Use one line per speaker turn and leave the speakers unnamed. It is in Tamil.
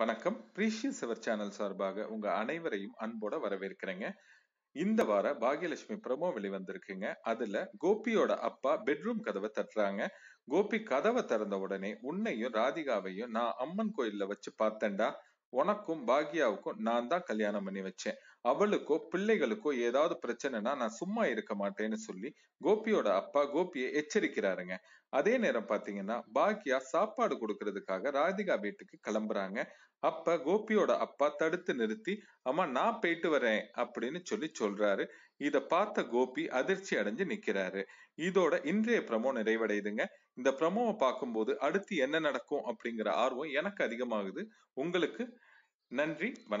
வணக்கம். ப்ரீஷியஸ் அவர் சேனல் சார்பாக உங்க அனைவரையும் அன்போட வரவேற்கிறேங்க. இந்த வார பாகியலட்சுமி பிரமோ வெளிவந்திருக்குங்க. அதுல கோபியோட அப்பா பெட்ரூம் கதவை தட்டுறாங்க. கோபி கதவை திறந்த உடனே உன்னையும் ராதிகாவையும் நான் அம்மன் கோயில்ல வச்சு பார்த்தேன்டா. உனக்கும் பாக்யாவுக்கும் நான் தான் கல்யாணம் பண்ணி வச்சேன். அவளுக்கோ பிள்ளைகளுக்கோ ஏதாவது பிரச்சனைனா நான் சும்மா இருக்க மாட்டேன்னு சொல்லி கோபியோட அப்பா கோபியை எச்சரிக்கிறாருங்க. அதே நேரம் பாத்தீங்கன்னா பாக்யா சாப்பாடு கொடுக்கறதுக்காக ராதிகா வீட்டுக்கு கிளம்புறாங்க. அப்ப கோபியோட அப்பா தடுத்து நிறுத்தி அம்மா நான் போயிட்டு வரேன் அப்படின்னு சொல்லி சொல்றாரு. இத பார்த்த கோபி அதிர்ச்சி அடைஞ்சு நிக்கிறாரு. இதோட இன்றைய பிரமோ நிறைவடையுதுங்க. இந்த பிரமோவை பார்க்கும்போது அடுத்து என்ன நடக்கும் அப்படிங்கிற ஆர்வம் எனக்கு அதிகமாகுது. உங்களுக்கு நன்றி வணக்கம்.